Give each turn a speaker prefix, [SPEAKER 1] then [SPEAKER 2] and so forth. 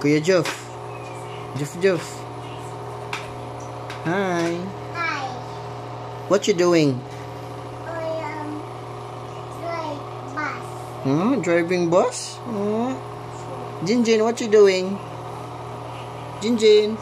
[SPEAKER 1] Kuya Joff. Joff Joff. Hi.
[SPEAKER 2] Hi.
[SPEAKER 1] What you doing?
[SPEAKER 2] I am drive bus.
[SPEAKER 1] Hmm, driving bus? Hmm. Jinjin, what you doing? Jinjin.